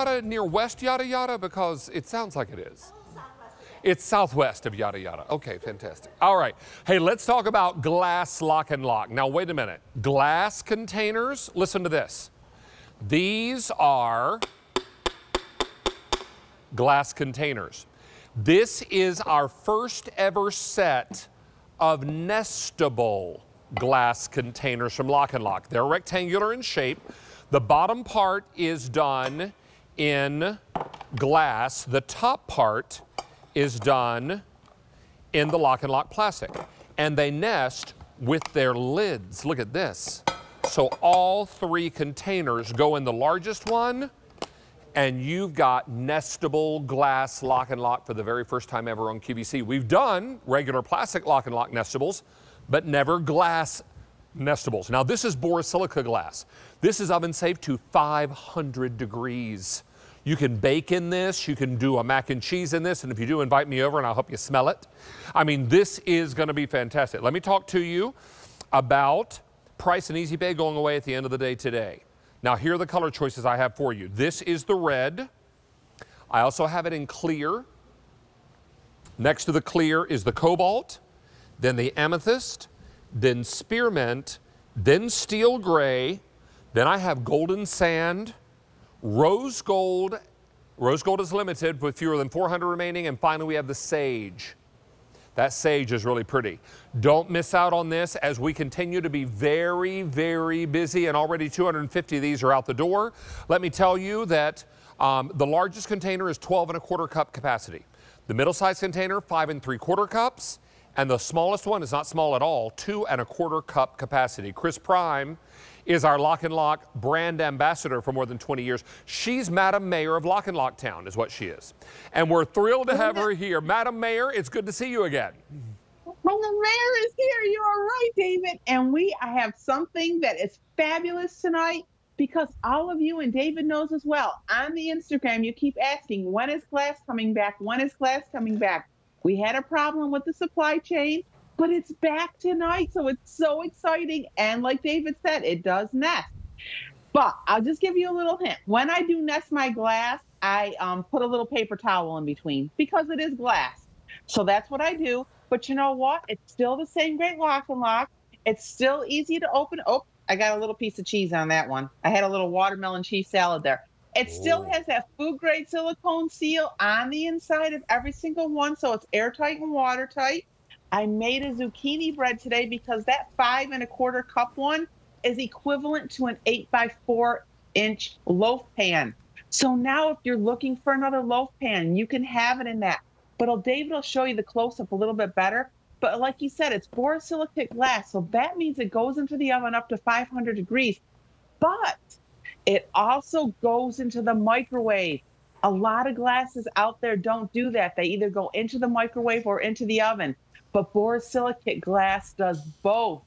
yada near West Yada Yada? Because it sounds like it is. It's southwest of Yada Yada. Okay, fantastic. All right. Hey, let's talk about glass lock and lock. Now, wait a minute. Glass containers, listen to this. These are glass containers. This is our first ever set of nestable glass containers from Lock and Lock. They're rectangular in shape. The bottom part is done in glass. The top part is done in the Lock and Lock plastic. And they nest with their lids. Look at this. So all three containers go in the largest one, and you've got nestable glass lock and lock for the very first time ever on QVC. We've done regular plastic lock and lock nestables, but never glass nestables. Now this is borosilicate glass. This is oven safe to 500 degrees. You can bake in this, you can do a mac and cheese in this, and if you do, invite me over and I'll help you smell it. I mean, this is gonna be fantastic. Let me talk to you about price and easy pay going away at the end of the day today. Now, here are the color choices I have for you. This is the red. I also have it in clear. Next to the clear is the cobalt, then the amethyst, then spearmint, then steel gray, then I have golden sand, rose gold. Rose gold is limited with fewer than 400 remaining, and finally we have the sage. That sage is really pretty. Don't miss out on this as we continue to be very, very busy and already 250 of these are out the door. Let me tell you that um, the largest container is 12 and a quarter cup capacity. The middle size container, five and three quarter cups. And the smallest one is not small at all, two and a quarter cup capacity. Chris Prime is our Lock and Lock brand ambassador for more than 20 years. She's Madam Mayor of Lock and Lock Town is what she is. And we're thrilled to have her here. Madam Mayor, it's good to see you again. Well, the mayor is here. You are right, David. And we have something that is fabulous tonight because all of you and David knows as well. On the Instagram, you keep asking, when is glass coming back? When is glass coming back? We had a problem with the supply chain but it's back tonight. So it's so exciting. And like David said, it does nest. But I'll just give you a little hint. When I do nest my glass, I um, put a little paper towel in between because it is glass. So that's what I do. But you know what? It's still the same great lock and lock. It's still easy to open. Oh, I got a little piece of cheese on that one. I had a little watermelon cheese salad there. It still has that food grade silicone seal on the inside of every single one. So it's airtight and watertight. I made a zucchini bread today because that five and a quarter cup one is equivalent to an eight by four inch loaf pan. So now if you're looking for another loaf pan, you can have it in that. But David will show you the close up a little bit better. But like you said, it's borosilicate glass. So that means it goes into the oven up to 500 degrees. But it also goes into the microwave. A lot of glasses out there don't do that. They either go into the microwave or into the oven but borosilicate glass does both.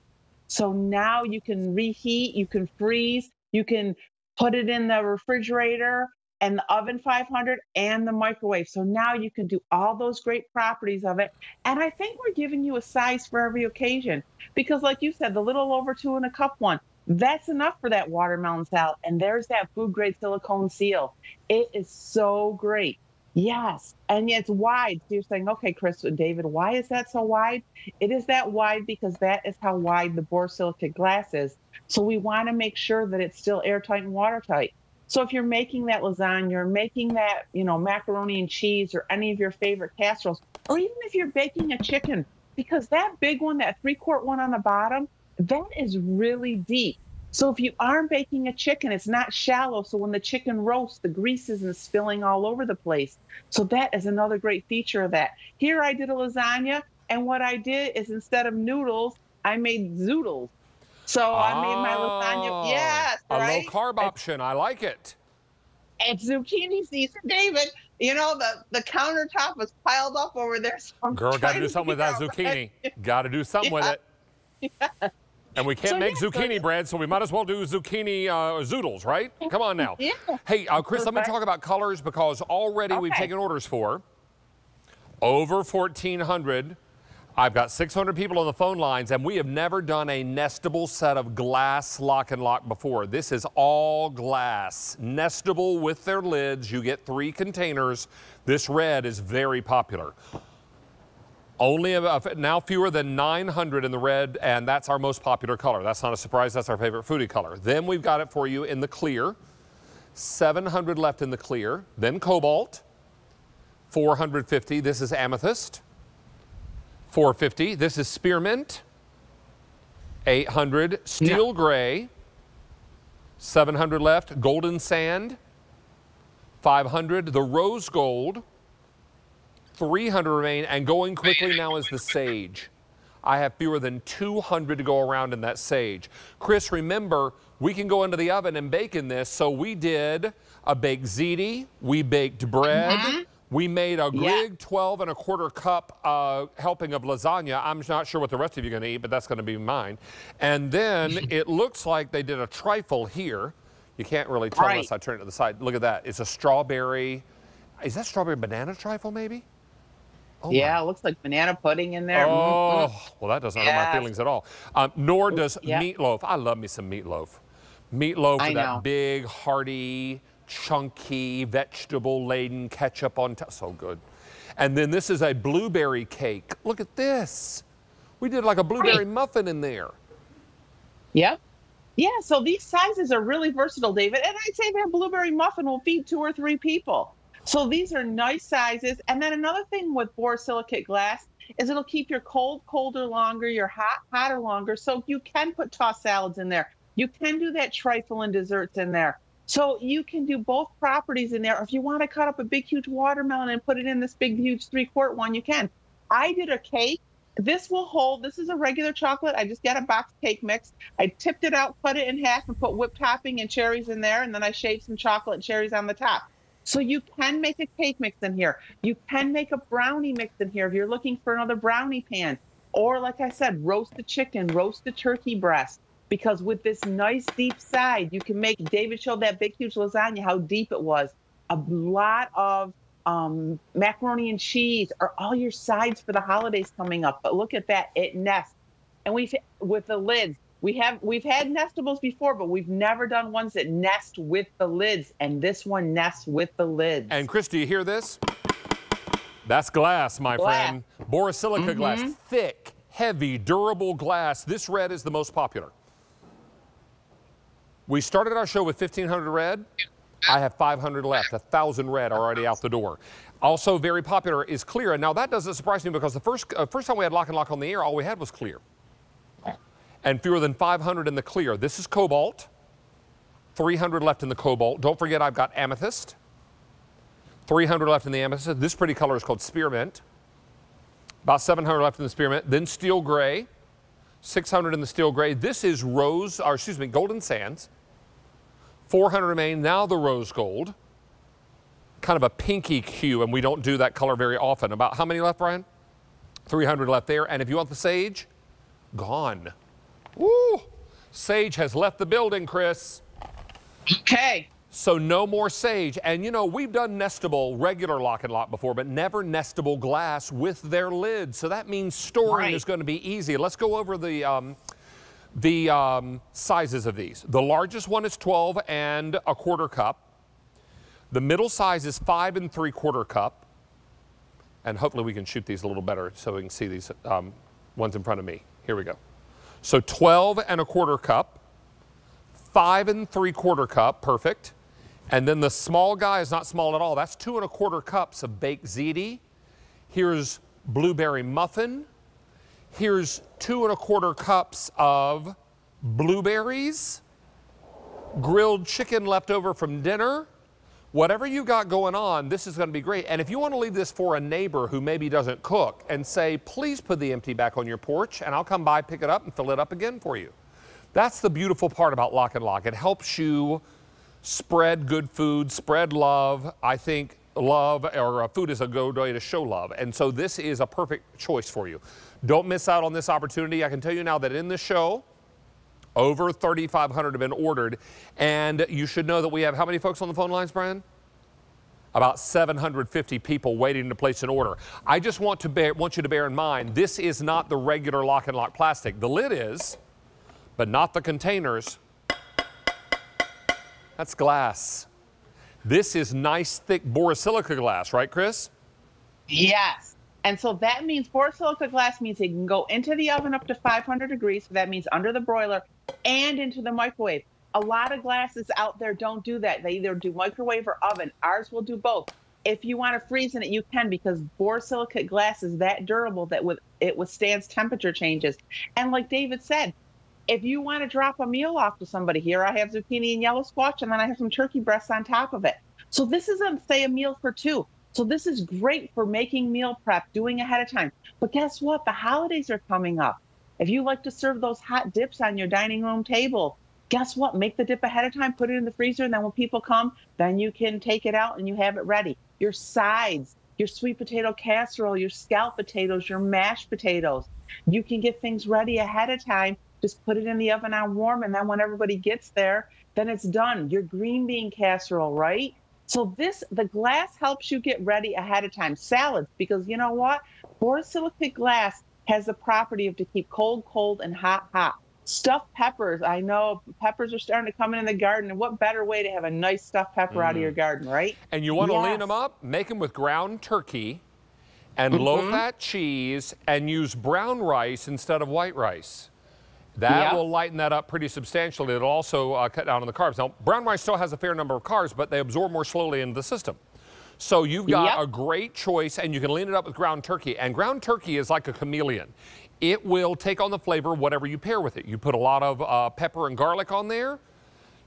So now you can reheat, you can freeze, you can put it in the refrigerator and the oven 500 and the microwave. So now you can do all those great properties of it. And I think we're giving you a size for every occasion because, like you said, the little over two and a cup one, that's enough for that watermelon salad. And there's that food grade silicone seal. It is so great. Yes. And it's wide. So you're saying, okay, Chris and David, why is that so wide? It is that wide because that is how wide the borosilicate glass is. So we want to make sure that it's still airtight and watertight. So if you're making that lasagna or making that, you know, macaroni and cheese or any of your favorite casseroles, or even if you're baking a chicken, because that big one, that three quart one on the bottom, that is really deep. So if you are baking a chicken, it's not shallow. So when the chicken roasts, the grease isn't spilling all over the place. So that is another great feature of that. Here I did a lasagna, and what I did is instead of noodles, I made zoodles. So oh, I made my lasagna. Oh, yes, a right? low carb option. I like it. It's zucchini season, David. You know the the countertop was piled up over there. So Girl, got to do something with that zucchini. Got to do something yeah. with it. Yeah. And we can't so, make yeah, zucchini so, bread, so we might as well do zucchini uh, zoodles, right? Come on now. Yeah. Hey, uh, Chris, let me talk about colors because already okay. we've taken orders for over 1,400 I've got 600 people on the phone lines, and we have never done a nestable set of glass lock and lock before. This is all glass, nestable with their lids. You get three containers. This red is very popular. Only about, now fewer than 900 in the red, and that's our most popular color. That's not a surprise. That's our favorite foodie color. Then we've got it for you in the clear. 700 left in the clear. Then cobalt. 450. This is amethyst. 450. This is spearmint. 800 steel no. gray. 700 left. Golden sand. 500 the rose gold. 300 remain and going quickly now is the sage. I have fewer than 200 to go around in that sage. Chris, remember, we can go into the oven and bake in this. So we did a baked ziti, we baked bread, mm -hmm. We made a Grig yeah. 12 and a quarter cup uh, helping of lasagna. I'm not sure what the rest of you are going to eat, but that's going to be mine. And then it looks like they did a trifle here. You can't really tell right. unless I turn it to the side. Look at that. It's a strawberry. Is that strawberry banana trifle maybe? Oh yeah, it looks like banana pudding in there. Oh, mm-hmm. well, that doesn't hurt my feelings at all. Um, nor does yeah. meatloaf. I love me some meatloaf. Meatloaf with that big, hearty, chunky, vegetable-laden ketchup on top. So good. And then this is a blueberry cake. Look at this. We did like a blueberry muffin in there. Yep. Yeah, so these sizes are really versatile, David. And I'd say that blueberry muffin will feed two or three people. So these are nice sizes. And then another thing with borosilicate glass is it'll keep your cold colder longer, your hot hotter longer. So you can put tossed salads in there. You can do that trifle and desserts in there. So you can do both properties in there. If you want to cut up a big, huge watermelon and put it in this big, huge three quart one, you can. I did a cake. This will hold. This is a regular chocolate. I just got a box cake mix. I tipped it out, cut it in half, and put whipped topping and cherries in there. And then I shaved some chocolate cherries on the top. So you can make a cake mix in here. You can make a brownie mix in here if you're looking for another brownie pan. Or, like I said, roast the chicken, roast the turkey breast because with this nice deep side, you can make, David showed that big, huge lasagna, how deep it was. A lot of um, macaroni and cheese are all your sides for the holidays coming up. But look at that, it nests. And we've, with the lids, we have, we've had nestables before, but we've never done ones that nest with the lids. And this one nests with the lids. And Chris, do you hear this? That's glass, my glass. friend. Borosilicate mm -hmm. glass, thick, heavy, durable glass. This red is the most popular. We started our show with 1,500 red. I have 500 left, 1,000 red already out the door. Also very popular is clear. And now that doesn't surprise me because the first, uh, first time we had lock and lock on the air, all we had was clear. And fewer than 500 in the clear. This is cobalt. 300 left in the cobalt. Don't forget I've got amethyst. 300 left in the amethyst. This pretty color is called spearmint. About 700 left in the spearmint. Then steel gray. 600 in the steel gray. This is rose, or excuse me, golden sands. 400 remain. Now the rose gold. Kind of a pinky hue, and we don't do that color very often. About how many left, Brian? 300 left there. And if you want the sage, gone. Woo! Sage has left the building, Chris. Okay. So no more sage. And you know, we've done nestable regular lock and lock before, but never nestable glass with their lid. So that means storing right. is going to be easy. Let's go over the um, the um, sizes of these. The largest one is 12 and a quarter cup. The middle size is five and three quarter cup. And hopefully we can shoot these a little better so we can see these um, ones in front of me. Here we go. So 12 and a quarter cup, five and three quarter cup, perfect. And then the small guy is not small at all. That's two and a quarter cups of baked ziti. Here's blueberry muffin. Here's two and a quarter cups of blueberries, grilled chicken left over from dinner. Whatever you got going on, this is going to be great. And if you want to leave this for a neighbor who maybe doesn't cook and say, please put the empty back on your porch and I'll come by, pick it up and fill it up again for you. That's the beautiful part about Lock and Lock. It helps you spread good food, spread love. I think love or uh, food is a good way to show love. And so this is a perfect choice for you. Don't miss out on this opportunity. I can tell you now that in this show, over 3,500 have been ordered. And you should know that we have how many folks on the phone lines, Brian? about 750 people waiting to place an order. I just want to bear, want you to bear in mind, this is not the regular lock and lock plastic. The lid is, but not the containers. That's glass. This is nice, thick borosilicate glass, right, Chris? Yes. And so that means borosilicate glass means it can go into the oven up to 500 degrees. So that means under the broiler and into the microwave. A lot of glasses out there don't do that. They either do microwave or oven. Ours will do both. If you want to freeze in it, you can because borosilicate glass is that durable that with it withstands temperature changes. And like David said, if you want to drop a meal off to somebody, here I have zucchini and yellow squash, and then I have some turkey breasts on top of it. So this isn't say a meal for two. So this is great for making meal prep, doing ahead of time. But guess what? The holidays are coming up. If you like to serve those hot dips on your dining room table, guess what? Make the dip ahead of time, put it in the freezer, and then when people come, then you can take it out and you have it ready. Your sides, your sweet potato casserole, your scalloped potatoes, your mashed potatoes. You can get things ready ahead of time. Just put it in the oven on warm, and then when everybody gets there, then it's done. Your green bean casserole, right? So this, the glass helps you get ready ahead of time. Salads, because you know what? Borosilicate glass has the property of to keep cold, cold, and hot, hot. Stuffed peppers. I know peppers are starting to come in, in the garden. And what better way to have a nice stuffed pepper mm. out of your garden, right? And you want to yes. lean them up? Make them with ground turkey and mm -hmm. low-fat cheese and use brown rice instead of white rice. That yep. will lighten that up pretty substantially. It'll also uh, cut down on the carbs. Now, brown rice still has a fair number of carbs, but they absorb more slowly into the system. So you've got yep. a great choice, and you can lean it up with ground turkey. And ground turkey is like a chameleon. It will take on the flavor whatever you pair with it. You put a lot of uh, pepper and garlic on there,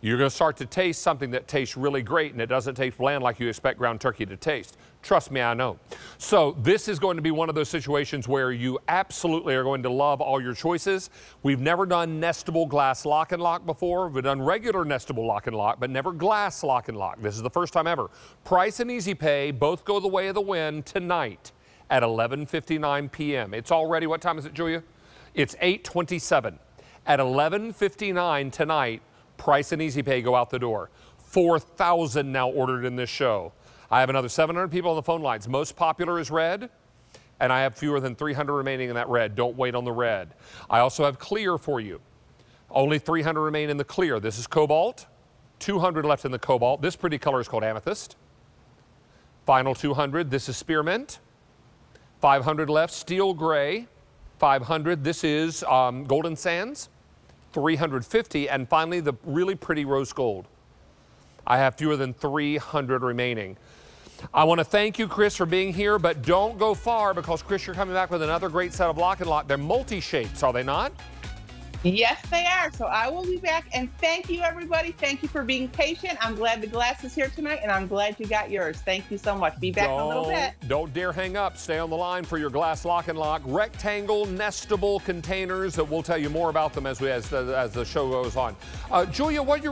you're going to start to taste something that tastes really great and it doesn't taste bland like you expect ground turkey to taste. Trust me, I know. So this is going to be one of those situations where you absolutely are going to love all your choices. We've never done nestable glass lock and lock before. We've done regular nestable lock and lock, but never glass lock and lock. This is the first time ever. Price and Easy Pay both go the way of the wind tonight at 11.59 p.m. It's already, what time is it, Julia? It's 8.27. At 11.59 tonight, Price and Easy Pay go out the door. 4,000 now ordered in this show. I have another 700 people on the phone lines. Most popular is red, and I have fewer than 300 remaining in that red. Don't wait on the red. I also have clear for you. Only 300 remain in the clear. This is cobalt. 200 left in the cobalt. This pretty color is called amethyst. Final 200. This is spearmint. 500 left. Steel gray. 500. This is um, golden sands. 350. And finally, the really pretty rose gold. I have fewer than 300 remaining. I want to thank you, Chris, for being here, but don't go far because, Chris, you're coming back with another great set of lock and lock. They're multi-shapes, are they not? Yes, they are. So I will be back. And thank you, everybody. Thank you for being patient. I'm glad the glass is here tonight, and I'm glad you got yours. Thank you so much. Be back don't, in a little bit. Don't dare hang up. Stay on the line for your glass lock and lock rectangle nestable containers. That we'll tell you more about them as we as, as the show goes on. Uh, Julia, what you